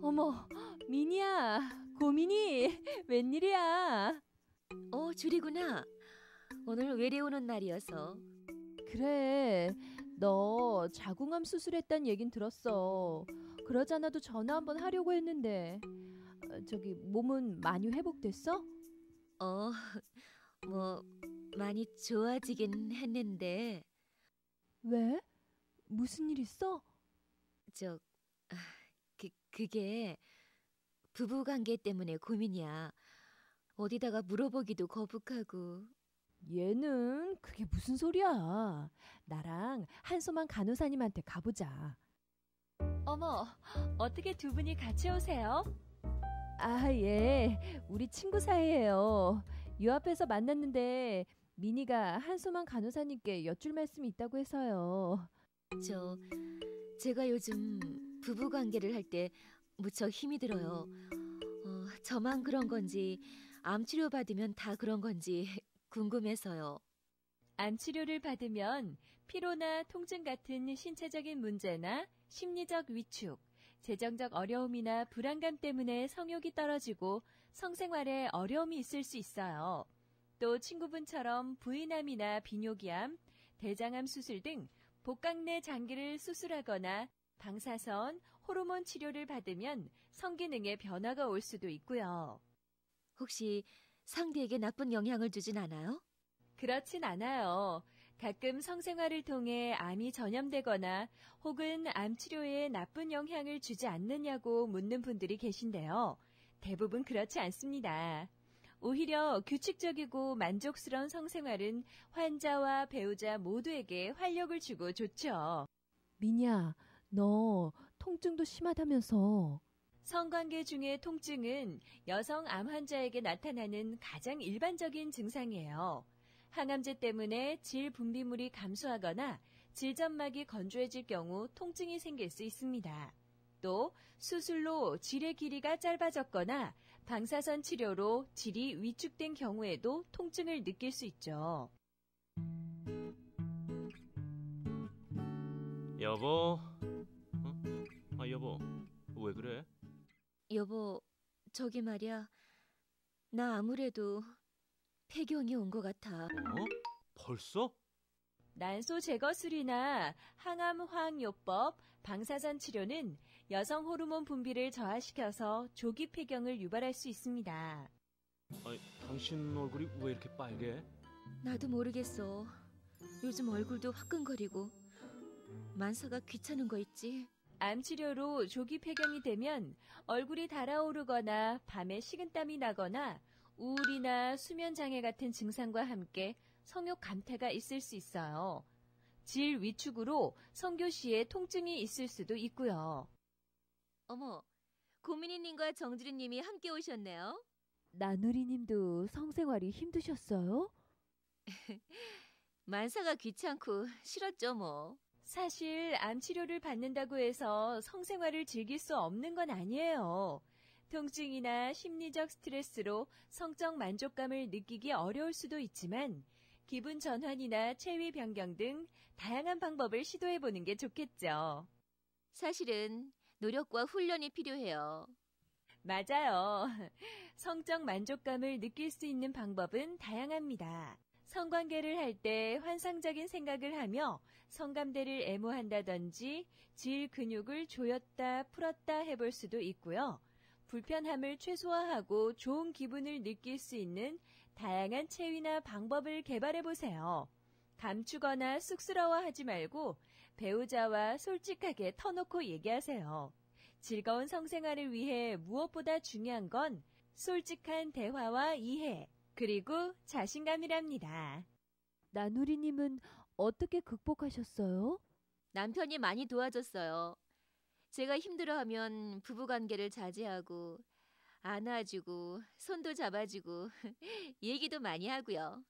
어머, 미니야, 고민이 웬일이야? 어, 줄이구나. 오늘 외래 오는 날이어서. 그래, 너 자궁암 수술했단 얘긴 들었어. 그러잖아도 전화 한번 하려고 했는데, 어, 저기 몸은 많이 회복됐어? 어, 뭐, 많이 좋아지긴 했는데, 왜? 무슨 일 있어? 저, 아, 그, 그게 부부 관계 때문에 고민이야. 어디다가 물어보기도 거북하고. 얘는 그게 무슨 소리야? 나랑 한소만 간호사님한테 가보자. 어머, 어떻게 두 분이 같이 오세요? 아, 예. 우리 친구 사이예요. 요 앞에서 만났는데 미니가 한소만 간호사님께 여쭐 말씀이 있다고 해서요. 저, 제가 요즘 부부 관계를 할 때 무척 힘이 들어요. 어, 저만 그런 건지, 암 치료 받으면 다 그런 건지 궁금해서요. 암 치료를 받으면 피로나 통증 같은 신체적인 문제나 심리적 위축, 재정적 어려움이나 불안감 때문에 성욕이 떨어지고 성생활에 어려움이 있을 수 있어요. 또 친구분처럼 부인암이나 비뇨기암, 대장암 수술 등 복강 내 장기를 수술하거나 방사선, 호르몬 치료를 받으면 성기능에 변화가 올 수도 있고요. 혹시 상대에게 나쁜 영향을 주진 않아요? 그렇진 않아요. 가끔 성생활을 통해 암이 전염되거나 혹은 암 치료에 나쁜 영향을 주지 않느냐고 묻는 분들이 계신데요. 대부분 그렇지 않습니다. 오히려 규칙적이고 만족스러운 성생활은 환자와 배우자 모두에게 활력을 주고 좋죠. 미니야, 너 통증도 심하다면서. 성관계 중의 통증은 여성 암 환자에게 나타나는 가장 일반적인 증상이에요. 항암제 때문에 질 분비물이 감소하거나 질점막이 건조해질 경우 통증이 생길 수 있습니다. 또 수술로 질의 길이가 짧아졌거나 방사선 치료로 질이 위축된 경우에도 통증을 느낄 수 있죠. 여보. 여보. 왜 그래? 여보, 저기 말이야. 나 아무래도 폐경이 온 것 같아. 어? 벌써? 난소 제거 술이나 항암 화학요법, 방사선 치료는 여성 호르몬 분비를 저하시켜서 조기 폐경을 유발할 수 있습니다. 아니, 당신 얼굴이 왜 이렇게 빨개? 나도 모르겠어. 요즘 얼굴도 화끈거리고 만사가 귀찮은 거 있지? 암 치료로 조기 폐경이 되면 얼굴이 달아오르거나 밤에 식은땀이 나거나 우울이나 수면 장애 같은 증상과 함께 성욕 감퇴가 있을 수 있어요. 질 위축으로 성교 시에 통증이 있을 수도 있고요. 어머, 고민이님과 정주리님이 함께 오셨네요. 나누리님도 성생활이 힘드셨어요? 만사가 귀찮고 싫었죠 뭐. 사실 암 치료를 받는다고 해서 성생활을 즐길 수 없는 건 아니에요. 통증이나 심리적 스트레스로 성적 만족감을 느끼기 어려울 수도 있지만 기분 전환이나 체위 변경 등 다양한 방법을 시도해 보는 게 좋겠죠. 사실은 노력과 훈련이 필요해요. 맞아요. 성적 만족감을 느낄 수 있는 방법은 다양합니다. 성관계를 할 때 환상적인 생각을 하며 성감대를 애무한다든지 질 근육을 조였다 풀었다 해볼 수도 있고요. 불편함을 최소화하고 좋은 기분을 느낄 수 있는 다양한 체위나 방법을 개발해 보세요. 감추거나 쑥스러워하지 말고 배우자와 솔직하게 터놓고 얘기하세요. 즐거운 성생활을 위해 무엇보다 중요한 건 솔직한 대화와 이해, 그리고 자신감이랍니다. 나누리님은 어떻게 극복하셨어요? 남편이 많이 도와줬어요. 제가 힘들어하면 부부관계를 자제하고 안아주고 손도 잡아주고 얘기도 많이 하고요.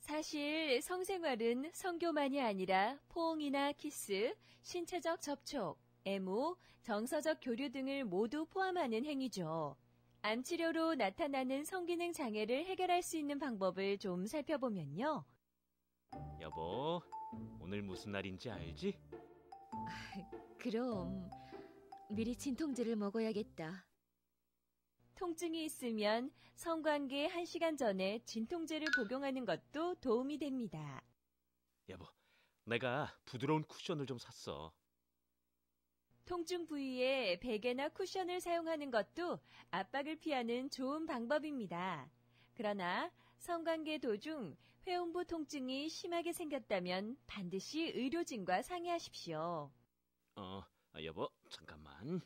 사실 성생활은 성교만이 아니라 포옹이나 키스, 신체적 접촉, 애무, 정서적 교류 등을 모두 포함하는 행위죠. 암 치료로 나타나는 성기능 장애를 해결할 수 있는 방법을 좀 살펴보면요. 여보, 오늘 무슨 날인지 알지? 그럼 미리 진통제를 먹어야겠다. 통증이 있으면 성관계 1시간 전에 진통제를 복용하는 것도 도움이 됩니다. 여보, 내가 부드러운 쿠션을 좀 샀어. 통증 부위에 베개나 쿠션을 사용하는 것도 압박을 피하는 좋은 방법입니다. 그러나 성관계 도중 회음부 통증이 심하게 생겼다면 반드시 의료진과 상의하십시오. 어, 아, 여보, 잠깐만.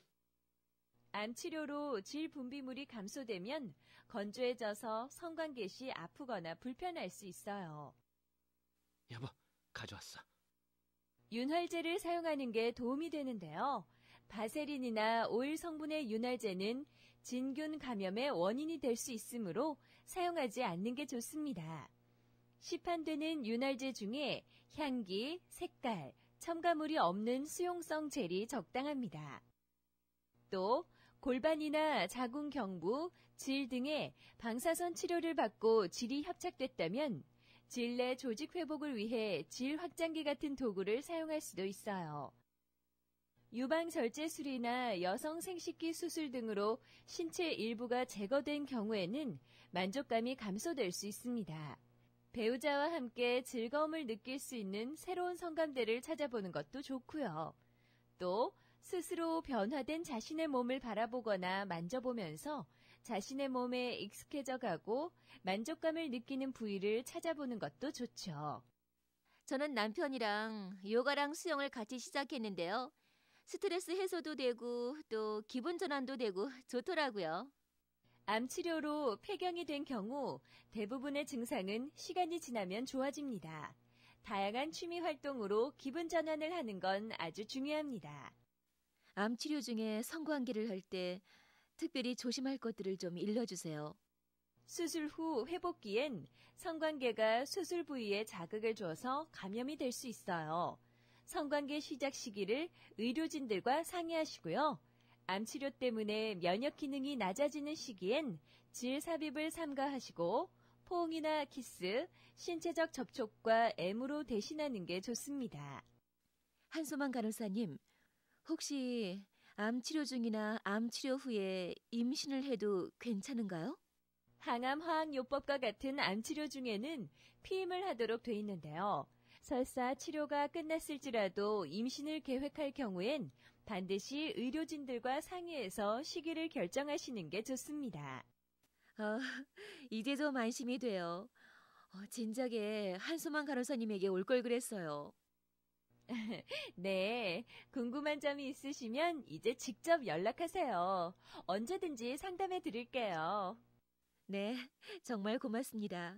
암 치료로 질 분비물이 감소되면 건조해져서 성관계 시 아프거나 불편할 수 있어요. 여보, 가져왔어. 윤활제를 사용하는 게 도움이 되는데요. 바세린이나 오일 성분의 윤활제는 진균 감염의 원인이 될 수 있으므로 사용하지 않는 게 좋습니다. 시판되는 윤활제 중에 향기, 색깔, 첨가물이 없는 수용성 젤이 적당합니다. 또 골반이나 자궁 경부, 질 등의 방사선 치료를 받고 질이 협착됐다면 질 내 조직 회복을 위해 질 확장기 같은 도구를 사용할 수도 있어요. 유방 절제술이나 여성 생식기 수술 등으로 신체 일부가 제거된 경우에는 만족감이 감소될 수 있습니다. 배우자와 함께 즐거움을 느낄 수 있는 새로운 성감대를 찾아보는 것도 좋고요. 또 스스로 변화된 자신의 몸을 바라보거나 만져보면서 자신의 몸에 익숙해져 가고 만족감을 느끼는 부위를 찾아보는 것도 좋죠. 저는 남편이랑 요가랑 수영을 같이 시작했는데요. 스트레스 해소도 되고 또 기분 전환도 되고 좋더라고요. 암 치료로 폐경이 된 경우 대부분의 증상은 시간이 지나면 좋아집니다. 다양한 취미 활동으로 기분 전환을 하는 건 아주 중요합니다. 암 치료 중에 성관계를 할 때 특별히 조심할 것들을 좀 일러주세요. 수술 후 회복기엔 성관계가 수술 부위에 자극을 줘서 감염이 될 수 있어요. 성관계 시작 시기를 의료진들과 상의하시고요. 암 치료 때문에 면역 기능이 낮아지는 시기엔 질 삽입을 삼가하시고 포옹이나 키스, 신체적 접촉과 애무로 대신하는 게 좋습니다. 한소만 간호사님, 혹시 암 치료 중이나 암 치료 후에 임신을 해도 괜찮은가요? 항암 화학 요법과 같은 암 치료 중에는 피임을 하도록 돼 있는데요. 설사 치료가 끝났을지라도 임신을 계획할 경우엔 반드시 의료진들과 상의해서 시기를 결정하시는 게 좋습니다. 어, 이제 좀 안심이 돼요. 어, 진작에 한소만 간호사님에게 올 걸 그랬어요. 네, 궁금한 점이 있으시면 이제 직접 연락하세요. 언제든지 상담해 드릴게요. 네, 정말 고맙습니다.